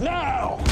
Now!